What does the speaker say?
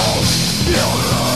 Most